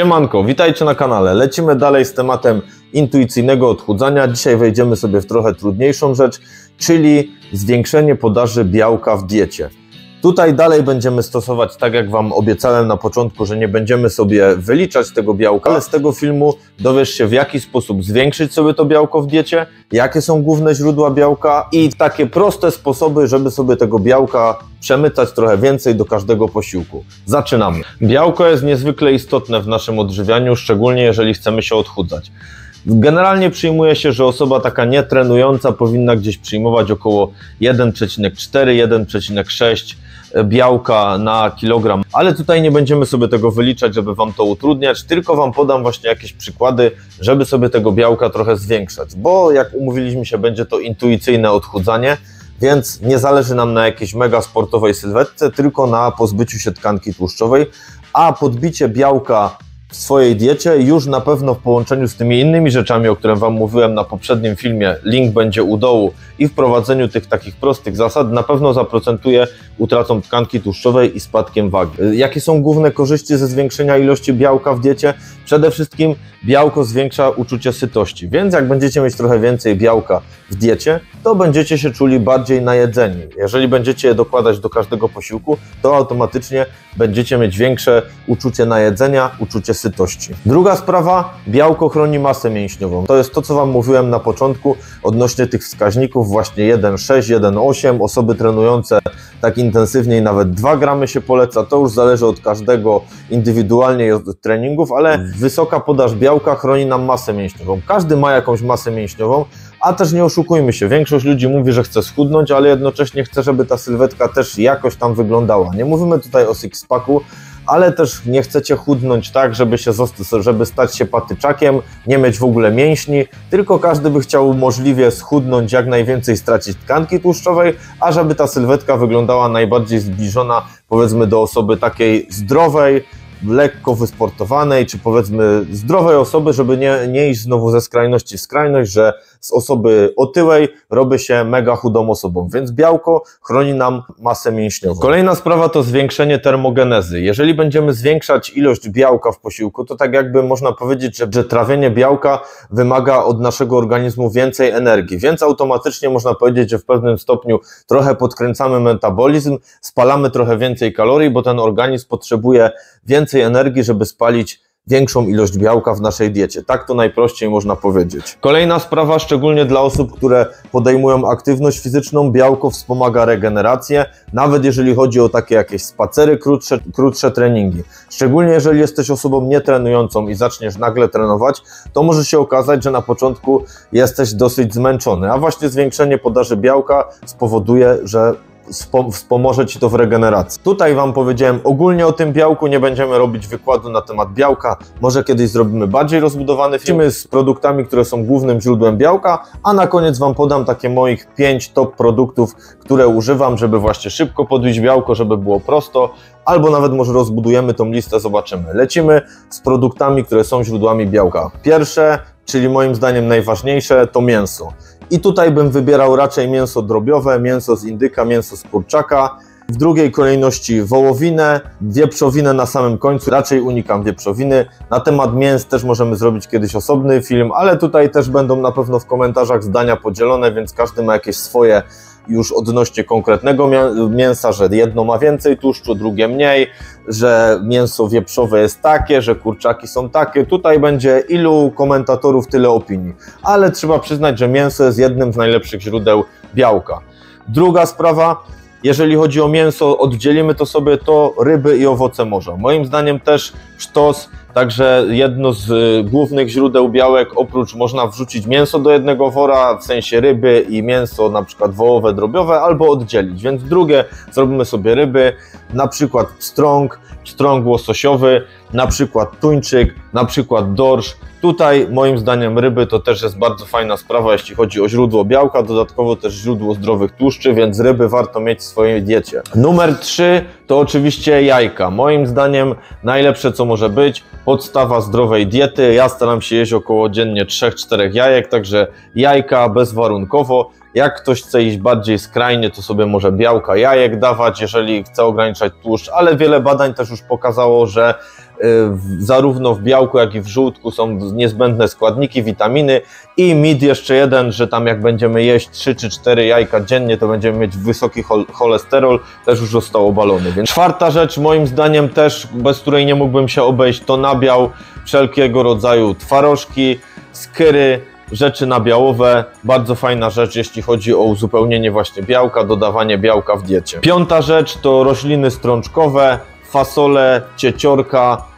Siemanko, witajcie na kanale. Lecimy dalej z tematem intuicyjnego odchudzania. Dzisiaj wejdziemy sobie w trochę trudniejszą rzecz, czyli zwiększenie podaży białka w diecie. Tutaj dalej będziemy stosować, tak jak Wam obiecałem na początku, że nie będziemy sobie wyliczać tego białka, ale z tego filmu dowiesz się w jaki sposób zwiększyć sobie to białko w diecie, jakie są główne źródła białka i takie proste sposoby, żeby sobie tego białka przemycać trochę więcej do każdego posiłku. Zaczynamy. Białko jest niezwykle istotne w naszym odżywianiu, szczególnie jeżeli chcemy się odchudzać. Generalnie przyjmuje się, że osoba taka nietrenująca powinna gdzieś przyjmować około 1,4-1,6 białka na kilogram, ale tutaj nie będziemy sobie tego wyliczać, żeby Wam to utrudniać, tylko Wam podam właśnie jakieś przykłady, żeby sobie tego białka trochę zwiększać, bo jak umówiliśmy się, będzie to intuicyjne odchudzanie, więc nie zależy nam na jakiejś mega sportowej sylwetce, tylko na pozbyciu się tkanki tłuszczowej, a podbicie białka w swojej diecie, już na pewno w połączeniu z tymi innymi rzeczami, o których Wam mówiłem na poprzednim filmie, link będzie u dołu i wprowadzeniu tych takich prostych zasad, na pewno zaprocentuje utratą tkanki tłuszczowej i spadkiem wagi. Jakie są główne korzyści ze zwiększenia ilości białka w diecie? Przede wszystkim białko zwiększa uczucie sytości, więc jak będziecie mieć trochę więcej białka w diecie, to będziecie się czuli bardziej najedzeni. Jeżeli będziecie je dokładać do każdego posiłku, to automatycznie będziecie mieć większe uczucie najedzenia, uczucie sytości. Druga sprawa, białko chroni masę mięśniową. To jest to, co Wam mówiłem na początku odnośnie tych wskaźników, właśnie 1,6, 1,8. Osoby trenujące tak intensywniej nawet 2 gramy się poleca. To już zależy od każdego indywidualnie i od treningów, ale wysoka podaż białka chroni nam masę mięśniową. Każdy ma jakąś masę mięśniową, a też nie oszukujmy się, większość ludzi mówi, że chce schudnąć, ale jednocześnie chce, żeby ta sylwetka też jakoś tam wyglądała. Nie mówimy tutaj o six-packu, ale też nie chcecie chudnąć tak, żeby, się żeby stać się patyczakiem, nie mieć w ogóle mięśni, tylko każdy by chciał możliwie schudnąć, jak najwięcej stracić tkanki tłuszczowej, a żeby ta sylwetka wyglądała najbardziej zbliżona powiedzmy do osoby takiej zdrowej, lekko wysportowanej, czy powiedzmy zdrowej osoby, żeby nie, nie iść znowu ze skrajności w skrajność, że z osoby otyłej robi się mega chudą osobą, więc białko chroni nam masę mięśniową. Kolejna sprawa to zwiększenie termogenezy. Jeżeli będziemy zwiększać ilość białka w posiłku, to tak jakby można powiedzieć, że, że trawienie białka wymaga od naszego organizmu więcej energii, więc automatycznie można powiedzieć, że w pewnym stopniu trochę podkręcamy metabolizm, spalamy trochę więcej kalorii, bo ten organizm potrzebuje więcej energii, żeby spalić większą ilość białka w naszej diecie. Tak to najprościej można powiedzieć. Kolejna sprawa, szczególnie dla osób, które podejmują aktywność fizyczną, białko wspomaga regenerację, nawet jeżeli chodzi o takie jakieś spacery, krótsze, krótsze treningi. Szczególnie jeżeli jesteś osobą nietrenującą i zaczniesz nagle trenować, to może się okazać, że na początku jesteś dosyć zmęczony, a właśnie zwiększenie podaży białka spowoduje, że wspomoże Ci to w regeneracji. Tutaj Wam powiedziałem ogólnie o tym białku, nie będziemy robić wykładu na temat białka, może kiedyś zrobimy bardziej rozbudowany film z produktami, które są głównym źródłem białka, a na koniec Wam podam takie moich 5 top produktów, które używam, żeby właśnie szybko podbić białko, żeby było prosto, albo nawet może rozbudujemy tą listę, zobaczymy. Lecimy z produktami, które są źródłami białka. Pierwsze, czyli moim zdaniem najważniejsze, to mięso. I tutaj bym wybierał raczej mięso drobiowe, mięso z indyka, mięso z kurczaka. W drugiej kolejności wołowinę, wieprzowinę na samym końcu. Raczej unikam wieprzowiny. Na temat mięs też możemy zrobić kiedyś osobny film, ale tutaj też będą na pewno w komentarzach zdania podzielone, więc każdy ma jakieś swoje już odnośnie konkretnego mięsa, że jedno ma więcej tłuszczu, drugie mniej, że mięso wieprzowe jest takie, że kurczaki są takie. Tutaj będzie ilu komentatorów, tyle opinii. Ale trzeba przyznać, że mięso jest jednym z najlepszych źródeł białka. Druga sprawa, jeżeli chodzi o mięso, oddzielimy to sobie to ryby i owoce morza. Moim zdaniem też sztos Także jedno z y, głównych źródeł białek, oprócz można wrzucić mięso do jednego wora, w sensie ryby i mięso na przykład wołowe, drobiowe, albo oddzielić. Więc drugie, zrobimy sobie ryby, na przykład strąg, strąg łososiowy, na przykład tuńczyk, na przykład dorsz. Tutaj moim zdaniem ryby to też jest bardzo fajna sprawa, jeśli chodzi o źródło białka, dodatkowo też źródło zdrowych tłuszczy, więc ryby warto mieć w swojej diecie. Numer 3 to oczywiście jajka. Moim zdaniem najlepsze co może być, podstawa zdrowej diety. Ja staram się jeść około dziennie 3-4 jajek, także jajka bezwarunkowo. Jak ktoś chce iść bardziej skrajnie, to sobie może białka jajek dawać, jeżeli chce ograniczać tłuszcz, ale wiele badań też już pokazało, że zarówno w białku, jak i w żółtku są niezbędne składniki, witaminy i mit jeszcze jeden, że tam jak będziemy jeść 3 czy 4 jajka dziennie, to będziemy mieć wysoki cholesterol, też już został obalony. Więc czwarta rzecz, moim zdaniem też, bez której nie mógłbym się obejść, to nabiał wszelkiego rodzaju twarożki, skyry, rzeczy nabiałowe. Bardzo fajna rzecz, jeśli chodzi o uzupełnienie właśnie białka, dodawanie białka w diecie. Piąta rzecz to rośliny strączkowe, fasole, cieciorka.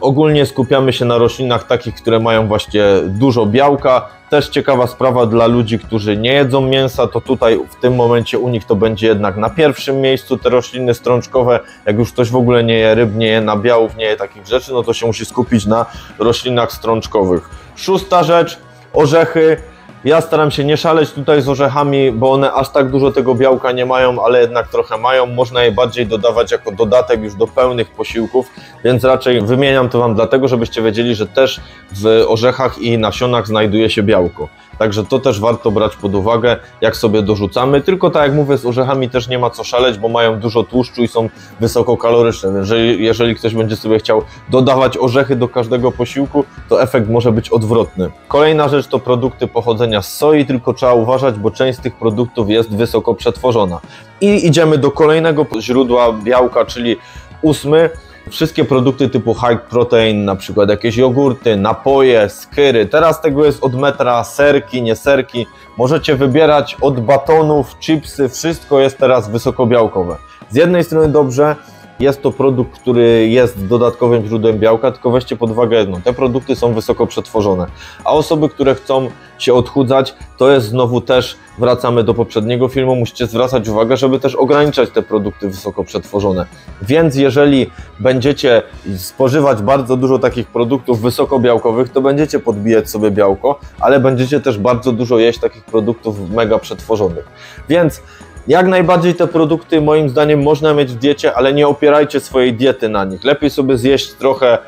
Ogólnie skupiamy się na roślinach takich, które mają właśnie dużo białka. Też ciekawa sprawa dla ludzi, którzy nie jedzą mięsa, to tutaj w tym momencie u nich to będzie jednak na pierwszym miejscu te rośliny strączkowe. Jak już ktoś w ogóle nie je ryb, nie je nabiałów, nie je takich rzeczy, no to się musi skupić na roślinach strączkowych. Szósta rzecz, orzechy. Ja staram się nie szaleć tutaj z orzechami, bo one aż tak dużo tego białka nie mają, ale jednak trochę mają. Można je bardziej dodawać jako dodatek już do pełnych posiłków, więc raczej wymieniam to Wam dlatego, żebyście wiedzieli, że też w orzechach i nasionach znajduje się białko. Także to też warto brać pod uwagę, jak sobie dorzucamy. Tylko tak jak mówię, z orzechami też nie ma co szaleć, bo mają dużo tłuszczu i są wysokokaloryczne. Jeżeli, jeżeli ktoś będzie sobie chciał dodawać orzechy do każdego posiłku, to efekt może być odwrotny. Kolejna rzecz to produkty pochodzenia z soi, tylko trzeba uważać, bo część z tych produktów jest wysoko przetworzona. I idziemy do kolejnego źródła białka, czyli ósmy Wszystkie produkty typu high protein, na przykład jakieś jogurty, napoje, skyry. Teraz tego jest od metra, serki, nie serki. Możecie wybierać od batonów, chipsy, wszystko jest teraz wysokobiałkowe. Z jednej strony dobrze, jest to produkt, który jest dodatkowym źródłem białka, tylko weźcie pod uwagę jedno, te produkty są wysoko przetworzone, a osoby, które chcą się odchudzać, to jest znowu też, wracamy do poprzedniego filmu, musicie zwracać uwagę, żeby też ograniczać te produkty wysoko przetworzone. Więc jeżeli będziecie spożywać bardzo dużo takich produktów wysokobiałkowych, to będziecie podbijać sobie białko, ale będziecie też bardzo dużo jeść takich produktów mega przetworzonych. Więc jak najbardziej te produkty moim zdaniem można mieć w diecie, ale nie opierajcie swojej diety na nich. Lepiej sobie zjeść trochę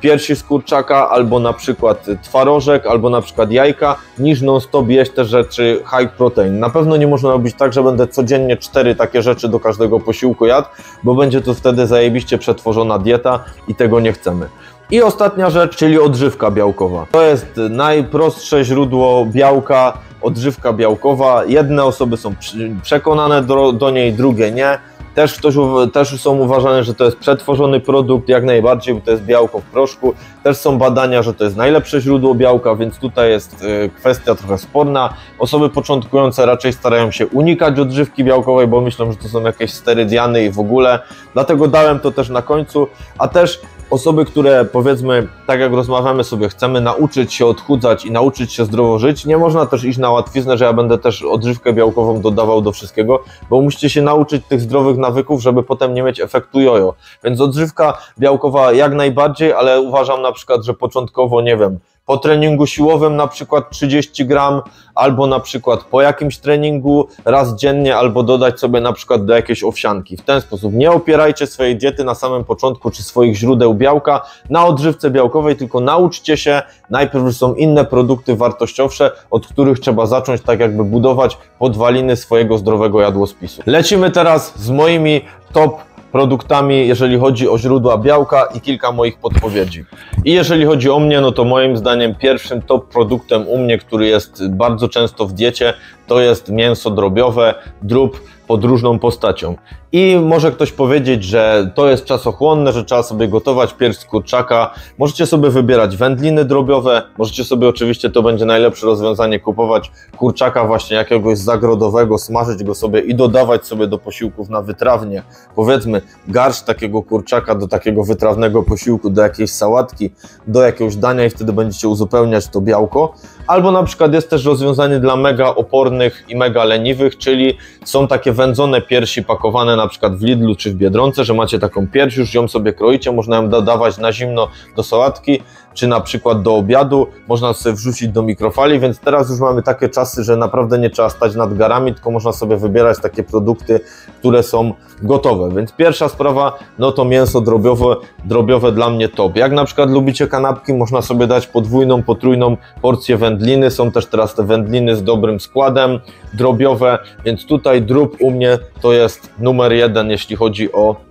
piersi z kurczaka, albo na przykład twarożek, albo na przykład jajka, niż non-stop jeść te rzeczy high protein. Na pewno nie można robić tak, że będę codziennie cztery takie rzeczy do każdego posiłku jadł, bo będzie to wtedy zajebiście przetworzona dieta i tego nie chcemy. I ostatnia rzecz, czyli odżywka białkowa. To jest najprostsze źródło białka, odżywka białkowa. Jedne osoby są przekonane do, do niej, drugie nie. Też, ktoś, też są uważane, że to jest przetworzony produkt, jak najbardziej, bo to jest białko w proszku. Też są badania, że to jest najlepsze źródło białka, więc tutaj jest y, kwestia trochę sporna. Osoby początkujące raczej starają się unikać odżywki białkowej, bo myślą, że to są jakieś sterydiany i w ogóle. Dlatego dałem to też na końcu, a też osoby, które powiedzmy, tak jak rozmawiamy sobie, chcemy nauczyć się odchudzać i nauczyć się zdrowo żyć, nie można też iść na łatwiznę, że ja będę też odżywkę białkową dodawał do wszystkiego, bo musicie się nauczyć tych zdrowych nawyków, żeby potem nie mieć efektu jojo. Więc odżywka białkowa jak najbardziej, ale uważam na przykład, że początkowo, nie wiem, po treningu siłowym na przykład 30 gram, albo na przykład po jakimś treningu raz dziennie, albo dodać sobie na przykład do jakiejś owsianki. W ten sposób nie opierajcie swojej diety na samym początku, czy swoich źródeł białka na odżywce białkowej, tylko nauczcie się, najpierw są inne produkty wartościowsze, od których trzeba zacząć tak jakby budować podwaliny swojego zdrowego jadłospisu. Lecimy teraz z moimi top produktami, jeżeli chodzi o źródła białka i kilka moich podpowiedzi. I jeżeli chodzi o mnie, no to moim zdaniem pierwszym top produktem u mnie, który jest bardzo często w diecie, to jest mięso drobiowe, drób pod różną postacią. I może ktoś powiedzieć, że to jest czasochłonne, że trzeba sobie gotować pierś z kurczaka. Możecie sobie wybierać wędliny drobiowe, możecie sobie oczywiście, to będzie najlepsze rozwiązanie, kupować kurczaka właśnie jakiegoś zagrodowego, smażyć go sobie i dodawać sobie do posiłków na wytrawnie. Powiedzmy garść takiego kurczaka do takiego wytrawnego posiłku, do jakiejś sałatki, do jakiegoś dania i wtedy będziecie uzupełniać to białko. Albo na przykład jest też rozwiązanie dla mega opornych i mega leniwych, czyli są takie wędzone piersi pakowane na przykład w Lidlu czy w Biedronce, że macie taką pierś, już ją sobie kroicie, można ją dodawać na zimno do sałatki, czy na przykład do obiadu, można sobie wrzucić do mikrofali, więc teraz już mamy takie czasy, że naprawdę nie trzeba stać nad garami, tylko można sobie wybierać takie produkty, które są gotowe. Więc pierwsza sprawa, no to mięso drobiowe, drobiowe dla mnie top. Jak na przykład lubicie kanapki, można sobie dać podwójną, potrójną porcję wędliny, są też teraz te wędliny z dobrym składem, drobiowe, więc tutaj drób u mnie to jest numer jeden, jeśli chodzi o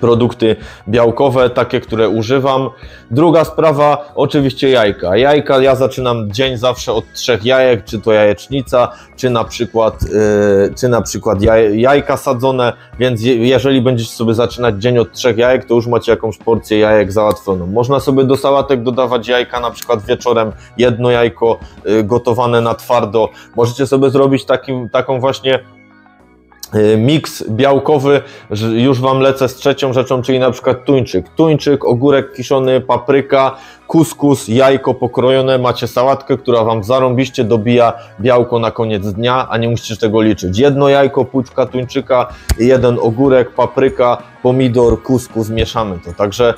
produkty białkowe, takie, które używam. Druga sprawa, oczywiście jajka. Jajka, ja zaczynam dzień zawsze od trzech jajek, czy to jajecznica, czy na przykład, yy, czy na przykład jaj, jajka sadzone, więc je, jeżeli będziecie sobie zaczynać dzień od trzech jajek, to już macie jakąś porcję jajek załatwioną. Można sobie do sałatek dodawać jajka, na przykład wieczorem jedno jajko yy, gotowane na twardo. Możecie sobie zrobić takim, taką właśnie miks białkowy, już Wam lecę z trzecią rzeczą, czyli na przykład tuńczyk. Tuńczyk, ogórek kiszony, papryka, kuskus, jajko pokrojone, macie sałatkę, która Wam zarąbiście dobija białko na koniec dnia, a nie musicie tego liczyć. Jedno jajko, puczka tuńczyka, jeden ogórek, papryka, pomidor, kuskus, mieszamy to. Także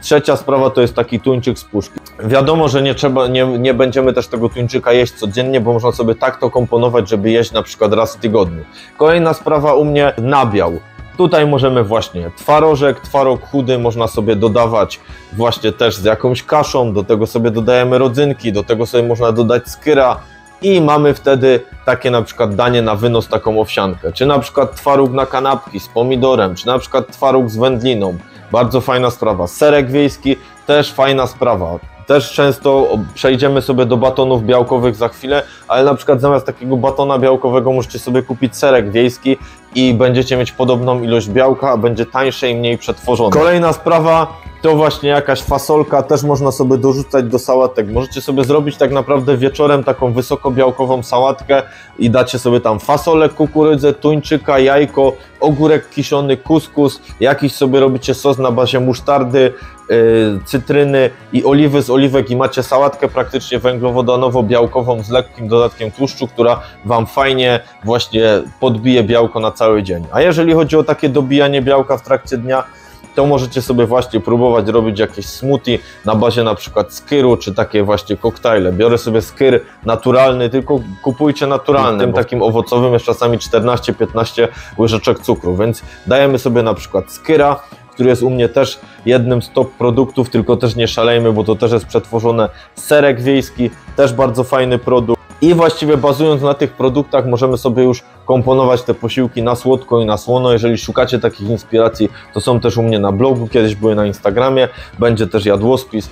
trzecia sprawa to jest taki tuńczyk z puszki. Wiadomo, że nie, trzeba, nie, nie będziemy też tego tuńczyka jeść codziennie, bo można sobie tak to komponować, żeby jeść na przykład raz w tygodniu. Kolejna sprawa u mnie, nabiał. Tutaj możemy właśnie twarożek, twaróg chudy można sobie dodawać właśnie też z jakąś kaszą, do tego sobie dodajemy rodzynki, do tego sobie można dodać skyra i mamy wtedy takie na przykład danie na wynos, taką owsiankę, czy na przykład twaróg na kanapki z pomidorem, czy na przykład twaróg z wędliną, bardzo fajna sprawa. Serek wiejski, też fajna sprawa. Też często przejdziemy sobie do batonów białkowych za chwilę, ale na przykład zamiast takiego batona białkowego możecie sobie kupić serek wiejski i będziecie mieć podobną ilość białka, a będzie tańsze i mniej przetworzone. Kolejna sprawa to właśnie jakaś fasolka, też można sobie dorzucać do sałatek. Możecie sobie zrobić tak naprawdę wieczorem taką wysokobiałkową sałatkę i dacie sobie tam fasolę, kukurydzę, tuńczyka, jajko, ogórek kiszony, kuskus, jakiś sobie robicie sos na bazie musztardy, yy, cytryny i oliwy z oliwek i macie sałatkę praktycznie węglowodanowo-białkową z lekkim dodatkiem tłuszczu, która Wam fajnie właśnie podbije białko na cały dzień. A jeżeli chodzi o takie dobijanie białka w trakcie dnia, to możecie sobie właśnie próbować robić jakieś smoothie na bazie na przykład skyru, czy takie właśnie koktajle. Biorę sobie skyr naturalny, tylko kupujcie naturalny. Tym takim owocowym jest czasami 14-15 łyżeczek cukru, więc dajemy sobie na przykład skyra, który jest u mnie też jednym z top produktów, tylko też nie szalejmy, bo to też jest przetworzone serek wiejski, też bardzo fajny produkt. I właściwie bazując na tych produktach możemy sobie już komponować te posiłki na słodko i na słono. Jeżeli szukacie takich inspiracji, to są też u mnie na blogu, kiedyś były na Instagramie, będzie też jadłospis.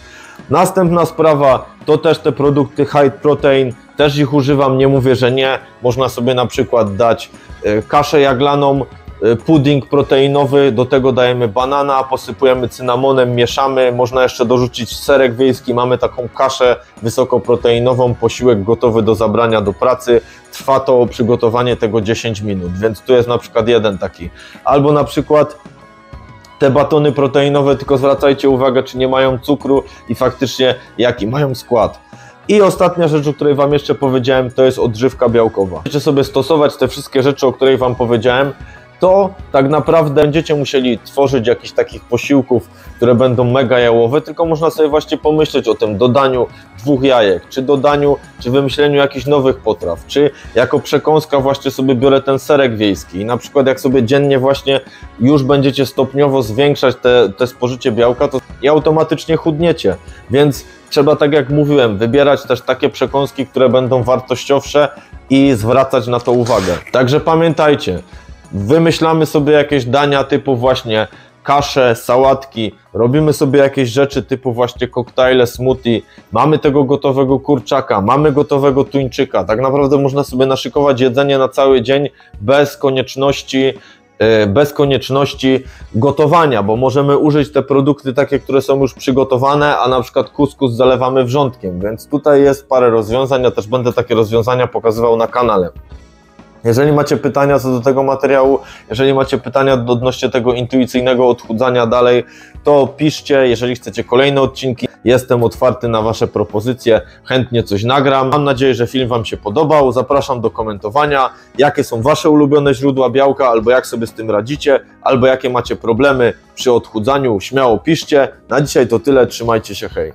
Następna sprawa to też te produkty high protein, też ich używam, nie mówię, że nie. Można sobie na przykład dać e, kaszę jaglaną, pudding proteinowy, do tego dajemy banana, posypujemy cynamonem, mieszamy, można jeszcze dorzucić serek wiejski, mamy taką kaszę wysokoproteinową, posiłek gotowy do zabrania do pracy, trwa to przygotowanie tego 10 minut, więc tu jest na przykład jeden taki. Albo na przykład te batony proteinowe, tylko zwracajcie uwagę, czy nie mają cukru i faktycznie jaki mają skład. I ostatnia rzecz, o której Wam jeszcze powiedziałem, to jest odżywka białkowa. Możecie sobie stosować te wszystkie rzeczy, o których Wam powiedziałem, to tak naprawdę będziecie musieli tworzyć jakichś takich posiłków, które będą mega jałowe, tylko można sobie właśnie pomyśleć o tym dodaniu dwóch jajek, czy dodaniu, czy wymyśleniu jakichś nowych potraw, czy jako przekąska właśnie sobie biorę ten serek wiejski i na przykład jak sobie dziennie właśnie już będziecie stopniowo zwiększać te, te spożycie białka, to i automatycznie chudniecie, więc trzeba, tak jak mówiłem, wybierać też takie przekąski, które będą wartościowsze i zwracać na to uwagę. Także pamiętajcie, wymyślamy sobie jakieś dania typu właśnie kasze, sałatki, robimy sobie jakieś rzeczy typu właśnie koktajle, smoothie, mamy tego gotowego kurczaka, mamy gotowego tuńczyka. Tak naprawdę można sobie naszykować jedzenie na cały dzień bez konieczności e, bez konieczności gotowania, bo możemy użyć te produkty takie, które są już przygotowane, a na przykład kuskus zalewamy wrzątkiem, więc tutaj jest parę rozwiązań, ja też będę takie rozwiązania pokazywał na kanale. Jeżeli macie pytania co do tego materiału, jeżeli macie pytania odnośnie tego intuicyjnego odchudzania dalej, to piszcie. Jeżeli chcecie kolejne odcinki, jestem otwarty na Wasze propozycje, chętnie coś nagram. Mam nadzieję, że film Wam się podobał. Zapraszam do komentowania, jakie są Wasze ulubione źródła białka, albo jak sobie z tym radzicie, albo jakie macie problemy przy odchudzaniu. Śmiało piszcie. Na dzisiaj to tyle, trzymajcie się, hej.